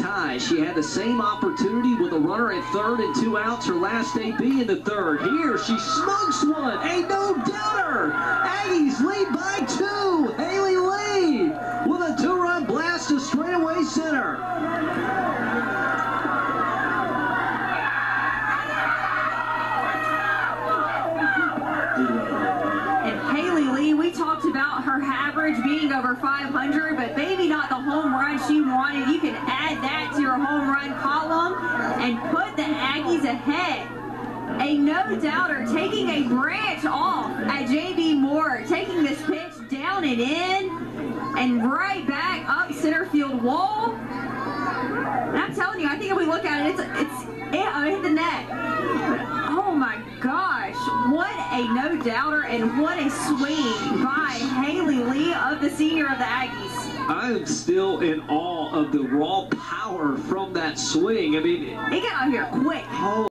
tie. She had the same opportunity with a runner at third and two outs her last AB in the third. Here, she smokes one. Ain't no doubter. Aggies lead by two. Haley Lee with a two-run blast to straightaway center. And Haley Lee, we talked about her average being over 500, but maybe not the home run she wanted. You can add that run column and put the Aggies ahead. A no-doubter taking a branch off at J.B. Moore, taking this pitch down and in, and right back up center field wall. And I'm telling you, I think if we look at it, it's it's it, hit the net. Oh my gosh, what a no doubter and what a swing of the senior of the Aggies. I'm still in awe of the raw power from that swing. I mean, It got out here quick. oh.